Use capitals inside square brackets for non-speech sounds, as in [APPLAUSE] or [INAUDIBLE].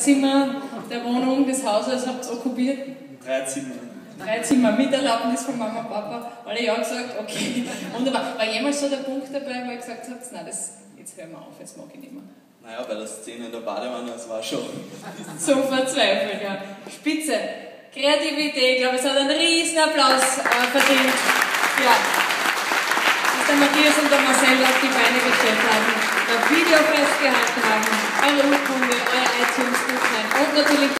Zimmer der Wohnung, des Hauses habt ihr okkupiert? Drei Zimmer. Drei Zimmer mit Erlaubnis von Mama und Papa. Alle ja gesagt, okay. [LAUGHS] Wunderbar. War jemals so der Punkt dabei, wo ihr gesagt habt, nein, das, jetzt hören wir auf, jetzt mag ich nicht mehr? Naja, bei der Szene in der Badewanne, das war schon. [LAUGHS] So verzweifelt, ja. Spitze. Kreativität, ich glaube, es hat einen riesen Applaus äh, verdient. Ja. Dass der Matthias und der Marcel auf die Beine gestellt haben, das Video festgehalten haben, eure Urkunde, euer iTunes-Gutschein und natürlich